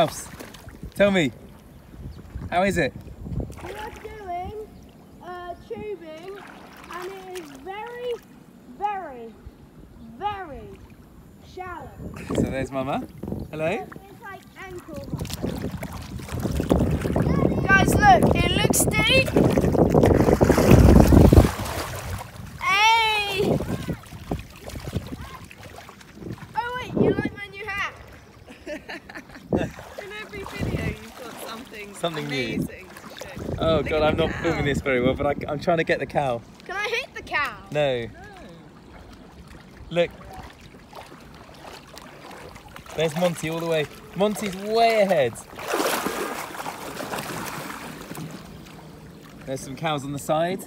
House. Tell me. How is it? We are doing uh, tubing and it is very, very, very shallow. So there's Mama. Hello. It's like ankle Guys, look, it looks deep. Every video you've got something, Something new. amazing to show. Oh god, I'm not cow. filming this very well, but I, I'm trying to get the cow. Can I hit the cow? No. Look. There's Monty all the way. Monty's way ahead. There's some cows on the side.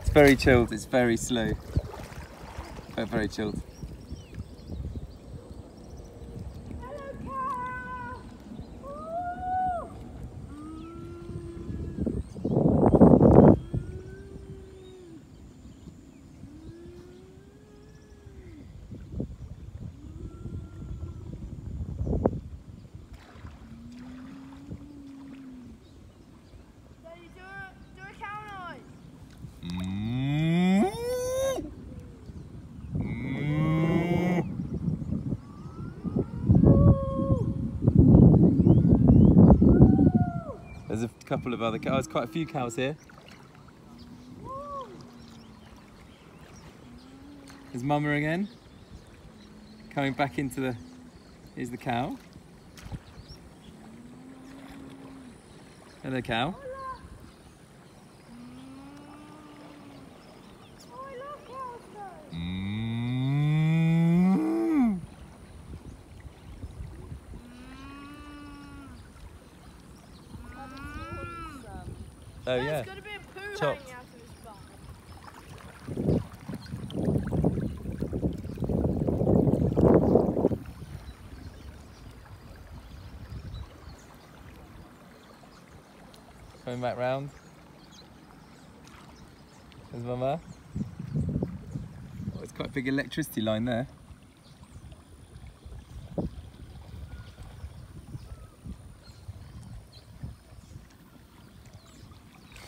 It's very chilled, it's very slow. Very, very chilled. Hello, cow! Woo! Daddy, do a, do a cow noise. There's a couple of other cows, there's quite a few cows here. There's Mama again. Coming back into the. Here's the cow. Hello, cow. Oh, I love cows though. Oh yeah. There's gotta be a poo Chopped. hanging out of his butt. Coming back round. There's Mama. Oh, it's quite a big electricity line there.